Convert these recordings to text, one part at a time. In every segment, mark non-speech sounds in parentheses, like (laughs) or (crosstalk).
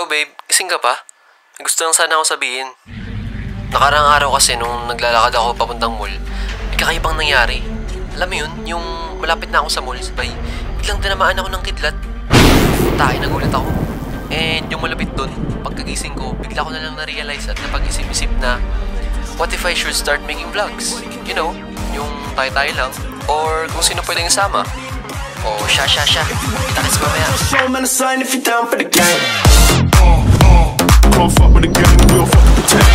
Hello babe, gising ka pa? Gusto lang sana ako sabihin. Nakarang araw kasi nung naglalakad ako papuntang mall, may kakaibang nangyari. Alam mo yun, yung malapit na ako sa mall, sabay, biglang tinamaan ako ng kidlat. Tayo, nagulat ako. And yung malapit dun, pagkagising ko, bigla ko na lang na-realize at napag-isip-isip na, what if I should start making vlogs? You know, yung tayo-tayo lang, or kung sino pwedeng isama. O siya, siya, siya. Kita kasi mamaya. Show man a sign if you're down for the game. Uh, uh. Don't fuck with the gang, we don't fuck with the tech.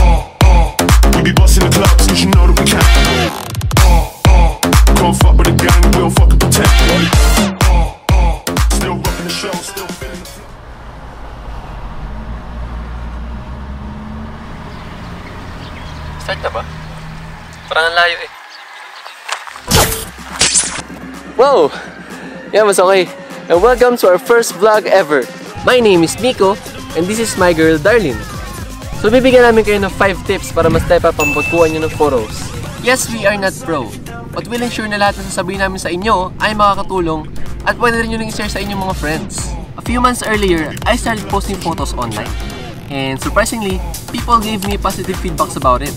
Uh, we be busting the clubs, cause you know that we can. Don't fuck with the gang, we don't fuck with the tech. Still rocking the show, still feeling the flow. Start na ba? Parang ang layo eh. Wow! Yeah, mas okay. And welcome to our first vlog ever. My name is Miko, and this is my girl, Darlene. So, bibigyan namin kayo ng 5 tips para mas step up ang pagkuha nyo ng photos. Yes, we are not pro, but we'll ensure na lahat na sasabihin namin sa inyo ay makakatulong at pwede rin nyo rin i-share sa inyong mga friends. A few months earlier, I started posting photos online. And surprisingly, people gave me positive feedbacks about it.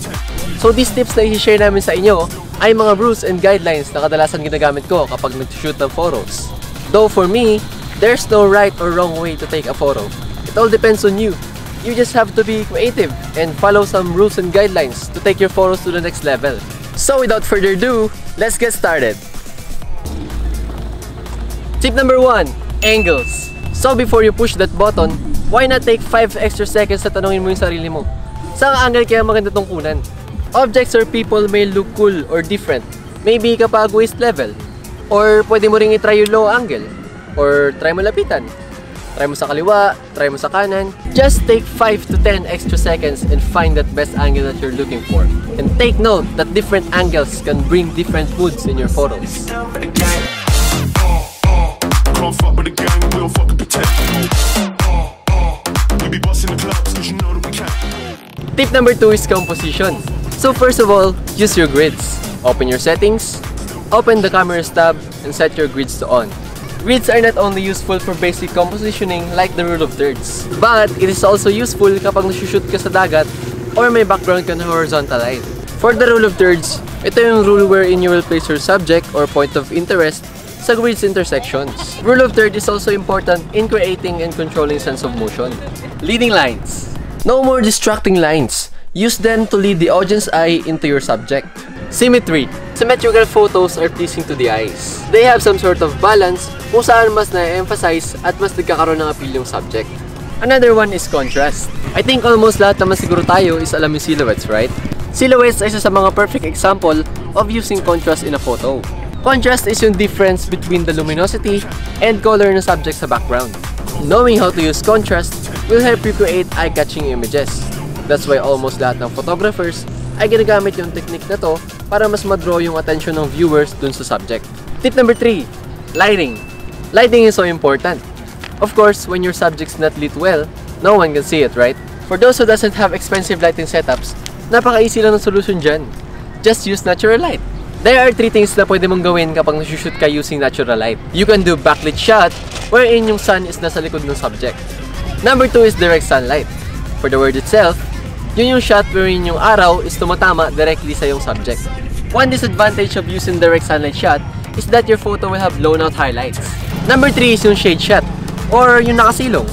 So these tips na i-share namin sa inyo ay mga rules and guidelines na kadalasan ginagamit ko kapag nag-shoot ng photos. Though for me, there's no right or wrong way to take a photo. It all depends on you. You just have to be creative and follow some rules and guidelines to take your photos to the next level. So without further ado, let's get started. Tip number 1, angles. So before you push that button, why not take 5 extra seconds na tanongin mo yung sarili mo? Saan angle kaya maganda tong kunan? Objects or people may look cool or different. Maybe kapag waist level. Or pwede mo ring itry yung low angle. Or try mo lapitan. Try mo sa kaliwa, try mo sa kanan. Just take 5 to 10 extra seconds and find that best angle that you're looking for. And take note that different angles can bring different moods in your photos. Tip number 2 is composition. So first of all, use your grids. Open your settings, open the cameras tab, and set your grids to on. Grids are not only useful for basic compositioning like the rule of thirds, but it is also useful kapag nasushoot ka sa dagat or may background ka na horizontal line. For the rule of thirds, ito yung rule wherein you will place your subject or point of interest sa grid's intersections. Rule of third is also important in creating and controlling sense of motion. Leading lines. No more distracting lines. Use them to lead the audience eye into your subject. Symmetry. Symmetrical photos are pleasing to the eyes. They have some sort of balance kung saan mas na-emphasize at mas nagkakaroon ng appeal yung subject. Another one is contrast. I think almost lahat naman siguro tayo is alam yung silhouettes, right? Silhouettes ay isa sa mga perfect example of using contrast in a photo. Contrast is yung difference between the luminosity and color ng subject sa background. Knowing how to use contrast will help you create eye-catching images. That's why almost lahat ng photographers ay ginagamit yung technique na to para mas madraw yung attention ng viewers dun sa subject. Tip number 3, lighting. Lighting is so important. Of course, when your subject's not lit well, no one can see it, right? For those who doesn't have expensive lighting setups, napaka-easy lang ng solution dyan. Just use natural light. There are three things na pwede mong gawin kapag nasushoot ka using natural light. You can do backlit shot, wherein yung sun is nasa likod ng subject. Number two is direct sunlight. For the word itself, yun yung shot wherein yung araw is tumatama directly sa yung subject. One disadvantage of using direct sunlight shot is that your photo will have blown out highlights. Number three is yung shade shot, or yung nakasilong.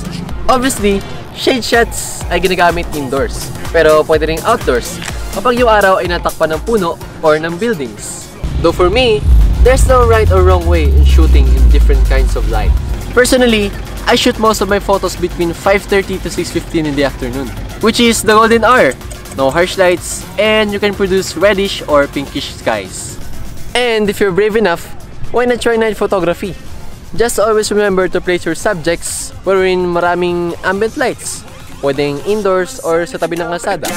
Obviously, shade shots ay ginagamit indoors, pero pwede ring outdoors kapag yung araw ay natakpan ng puno or ng buildings. Though for me, there's no right or wrong way in shooting in different kinds of light. Personally, I shoot most of my photos between 5.30 to 6.15 in the afternoon, which is the golden hour. No harsh lights, and you can produce reddish or pinkish skies. And if you're brave enough, why not try night photography? Just always remember to place your subjects wherein maraming ambient lights. Pwedeng indoors or sa tabi ng kalsada.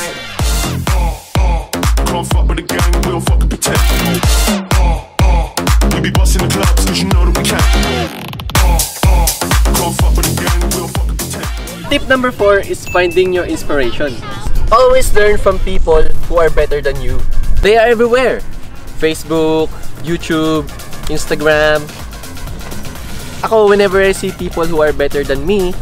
Tip number 4 is finding your inspiration. Always learn from people who are better than you. They are everywhere. Facebook, YouTube, Instagram. Ako, whenever I see people who are better than me,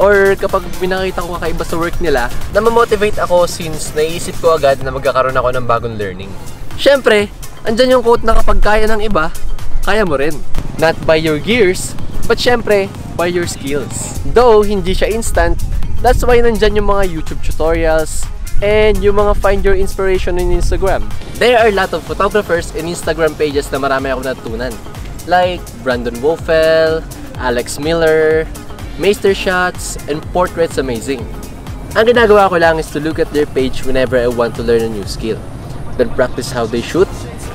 or kapag binakita ko kakaiba sa work nila, na motivate ako since naisip ko agad na magkakaroon ako ng bagong learning. Siyempre, andyan yung quote na kapag kaya ng iba, kaya mo rin. Not by your gears, but syempre, by your skills. Though, hindi siya instant, that's why nandyan yung mga YouTube tutorials, and yung mga find your inspiration in Instagram. There are a lot of photographers and Instagram pages na marami ako natutunan. Like Brandon Wolfel, Alex Miller, Meister Shots, and Portraits Amazing. Ang ginagawa ko lang is to look at their page whenever I want to learn a new skill. Then practice how they shoot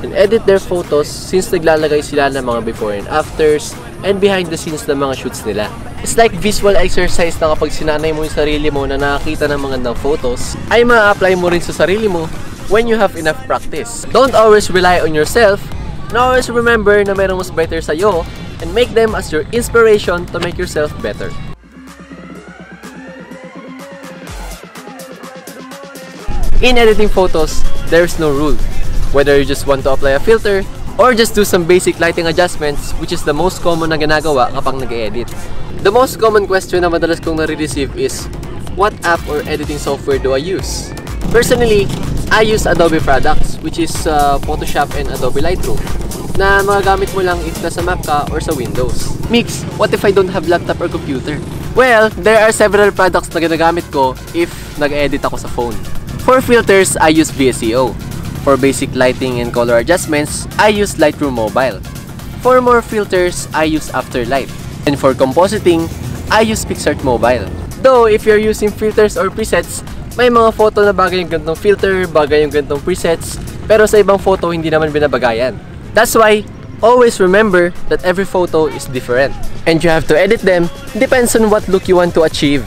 and edit their photos since naglalagay sila ng mga before and afters and behind the scenes ng mga shoots nila. It's like visual exercise na kapag sinanay mo yung sarili mo na nakakita ng magandang photos, ay ma-apply mo rin sa sarili mo when you have enough practice. Don't always rely on yourself, and always remember na merong mas better sa'yo and make them as your inspiration to make yourself better. In editing photos, there's no rule. Whether you just want to apply a filter or just do some basic lighting adjustments which is the most common na ginagawa kapag nag-edit. The most common question na madalas kong nare-receive is, what app or editing software do I use? Personally, I use Adobe products which is uh, Photoshop and Adobe Lightroom na magagamit mo lang if nasa Mac ka or sa Windows. Mix, what if I don't have laptop or computer? Well, there are several products na ginagamit ko if nag-edit ako sa phone. For filters, I use VSCO. For basic lighting and color adjustments, I use Lightroom Mobile. For more filters, I use Afterlight. And for compositing, I use PixArt Mobile. Though, if you're using filters or presets, may mga photo na bagay yung gantong filter, bagay yung gantong presets, pero sa ibang photo hindi naman binabagayan. That's why, always remember that every photo is different. And you have to edit them, depends on what look you want to achieve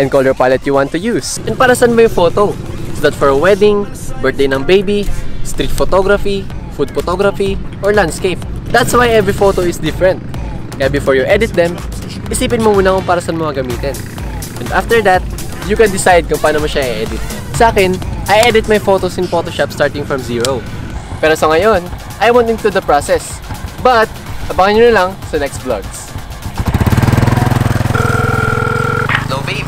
and color palette you want to use. And para saan mo yung photo? Is that for a wedding, birthday ng baby, street photography, food photography, or landscape? That's why every photo is different. Kaya before you edit them, isipin mo muna kung para saan mo gagamitin. And after that, you can decide kung paano mo siya i-edit. Sa akin, I edit my photos in Photoshop starting from zero. Pero sa ngayon, I went into the process. But, abangan nyo na lang sa next vlogs. Hello babe,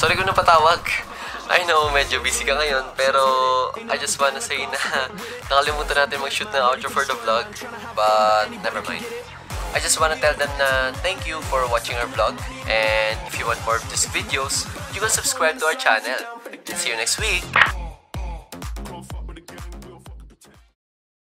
sorry ko na patawag. I know, medyo busy ka ngayon, pero I just wanna say na (laughs) nakalimutan natin mag-shoot ng outro for the vlog. But, never mind. I just wanna tell them na thank you for watching our vlog. And if you want more of these videos, you can subscribe to our channel. See you next week!